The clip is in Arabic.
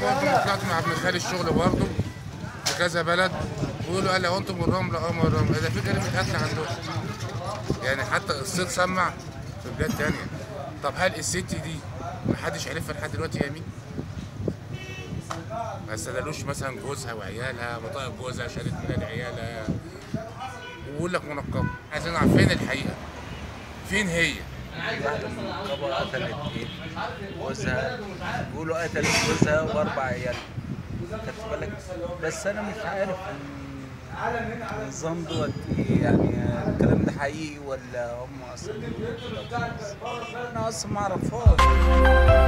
طلعت مع ابن خالي الشغل برضه في كذا بلد ويقولوا قال لو أنتم الرمل آه الرمل ده في جريمه قتل عندهم يعني حتى الصيت سمع في بلاد تانية طب هل الست دي محدش عرفها لحد دلوقتي هي مين؟ ما استدلوش مثلا جوزها وعيالها بطاقة جوزها شهادة ميلاد عيالها ويقول لك منقبة عايزين نعرف فين الحقيقة؟ فين هي؟ النقابة قتلت؟ جوزها بيقولوا قتلت جوزها وأربع عيال خدت بالك بس أنا مش عارف النظام دوت إيه يعني الكلام ده حقيقي ولا هم وخلاص؟ أنا أصلا ما أعرفهاش